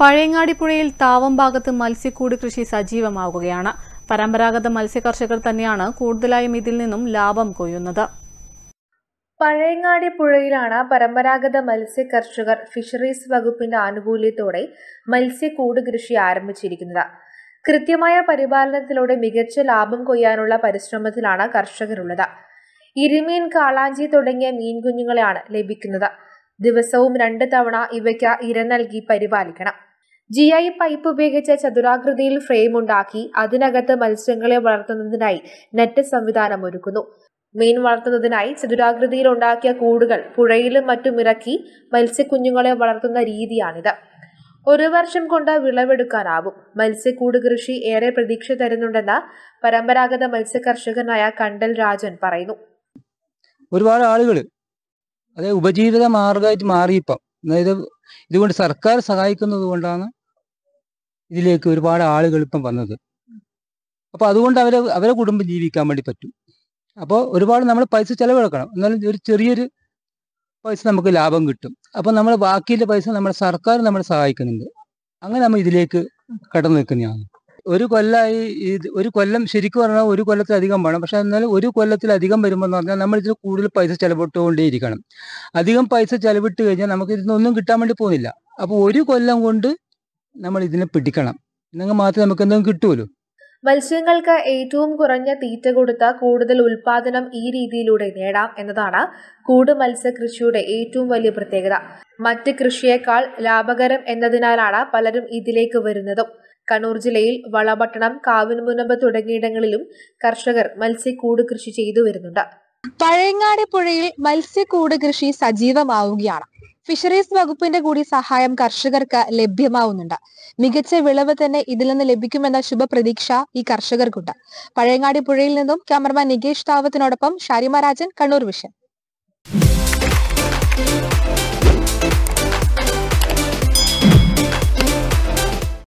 പഴയങ്ങാടിപ്പുഴയിൽ താവം ഭാഗത്ത് മത്സ്യക്കൂട് കൃഷി സജീവമാവുകയാണ്. പരമ്പരാഗത മത്സ്യകർഷകർ തന്നെയാണ് കൂടുതലായും ഇതിൽ നിന്നും ലാഭം കൊയ്യുന്നത്. പഴയങ്ങാടി പുഴയിലാണ് പരമ്പരാഗത മത്സ്യ കർഷകർ ഫിഷറീസ് വകുപ്പിന്റെ ആനുകൂല്യത്തോടെ മത്സ്യക്കൂട് കൃഷി ആരംഭിച്ചിരിക്കുന്നത്. കൃത്യമായ പരിപാലനത്തിലൂടെ മികച്ച ലാഭം കൊയ്യാനുള്ള പരിശ്രമത്തിലാണ് കർഷകരുള്ളത്. ഇരുമീൻ കാളാഞ്ചി തുടങ്ങിയ മീൻകുഞ്ഞുങ്ങളെയാണ് ലഭിക്കുന്നത്. ദിവസവും രണ്ട് തവണ ഇവയ്ക്ക് ഇര നൽകി പരിപാലിക്കണം. ജി ഐ പൈപ്പ് ഉപയോഗിച്ച് ചതുരാകൃതിയിൽ ഫ്രെയിം ഉണ്ടാക്കി അതിനകത്ത് മത്സ്യങ്ങളെ വളർത്തുന്നതിനായി നെറ്റ് സംവിധാനം ഒരുക്കുന്നു. മീൻ വളർത്തുന്നതിനായി ചതുരാകൃതിയിൽ ഉണ്ടാക്കിയ കൂടുകൾ പുഴയിലും മറ്റും ഇറക്കി മത്സ്യക്കുഞ്ഞുങ്ങളെ വളർത്തുന്ന രീതിയാണിത്. ഒരു വർഷം കൊണ്ട് വിളവെടുക്കാനാവും. മത്സ്യക്കൂട് കൃഷി ഏറെ പ്രതീക്ഷ തരുന്നുണ്ടെന്ന് പരമ്പരാഗത മത്സ്യകർഷകനായ കണ്ടൽ രാജൻ പറയുന്നു. ഒരുപാട് ആളുകൾ അതായത് ഉപജീവിത മാർഗമായിട്ട് മാറിയിപ്പം. അതായത് ഇതുകൊണ്ട് സർക്കാർ സഹായിക്കുന്നത് കൊണ്ടാണ് ഇതിലേക്ക് ഒരുപാട് ആളുകൾ ഇപ്പം വന്നത്. അപ്പോൾ അതുകൊണ്ട് അവരെ അവരെ കുടുംബം ജീവിക്കാൻ വേണ്ടി പറ്റും. അപ്പോൾ ഒരുപാട് നമ്മൾ പൈസ ചെലവഴിക്കണം. എന്നാലും ഒരു ചെറിയൊരു പൈസ നമുക്ക് ലാഭം കിട്ടും. അപ്പോൾ നമ്മൾ ബാക്കിയുള്ള പൈസ നമ്മുടെ സർക്കാർ നമ്മളെ സഹായിക്കുന്നുണ്ട്. അങ്ങനെ നമ്മൾ ഇതിലേക്ക് കടന്നു നിൽക്കുന്നതാണ്. ഒരു കൊല്ലമായി ഇത് ഒരു കൊല്ലം ശരിക്കും പറഞ്ഞാൽ ഒരു കൊല്ലത്തിലധികം വേണം. പക്ഷെ എന്നാലും ഒരു കൊല്ലത്തിലധികം വരുമ്പോൾ എന്ന് പറഞ്ഞാൽ നമ്മൾ ഇതിൽ കൂടുതൽ പൈസ ചെലവിട്ടുകൊണ്ടേയിരിക്കണം. അധികം പൈസ ചെലവിട്ട് കഴിഞ്ഞാൽ നമുക്ക് ഇതിനൊന്നും കിട്ടാൻ വേണ്ടി പോകുന്നില്ല. അപ്പോൾ ഒരു കൊല്ലം കൊണ്ട് നമ്മൾ ഇതിനെ പിടിക്കണം. എന്നെങ്കിൽ മാത്രമേ നമുക്ക് എന്തെങ്കിലും കിട്ടുമല്ലോ മത്സ്യങ്ങൾക്ക് ഏറ്റവും കുറഞ്ഞ തീറ്റ കൊടുത്ത് കൂടുതൽ ഉൽപാദനം ഈ രീതിയിലൂടെ നേടാം എന്നതാണ് കൂട് മത്സ്യകൃഷിയുടെ ഏറ്റവും വലിയ പ്രത്യേകത. മറ്റ് കൃഷിയേക്കാൾ ലാഭകരം എന്നതിനാലാണ് പലരും ഇതിലേക്ക് വരുന്നതും. കണ്ണൂർ ജില്ലയിൽ വളപട്ടണം കാവിൻമുനമ്പ് തുടങ്ങിയിടങ്ങളിലും കർഷകർ മത്സ്യക്കൂട് കൃഷി ചെയ്തു വരുന്നുണ്ട്. പഴയങ്ങാടി പുഴയിൽ മത്സ്യക്കൂട് കൃഷി സജീവമാവുകയാണ്. ഫിഷറീസ് വകുപ്പിന്റെ കൂടി സഹായം കർഷകർക്ക് ലഭ്യമാവുന്നുണ്ട്. മികച്ച വിളവ് തന്നെ ഇതിൽ നിന്ന് ലഭിക്കുമെന്ന ശുഭപ്രതീക്ഷ ഈ കർഷകർക്കുണ്ട്. പഴയങ്ങാടി പുഴയിൽ നിന്നും ക്യാമറമാൻ നികേഷ് താവത്തിനോടൊപ്പം ഷാരിമ രാജൻ കണ്ണൂർ വിഷൻ.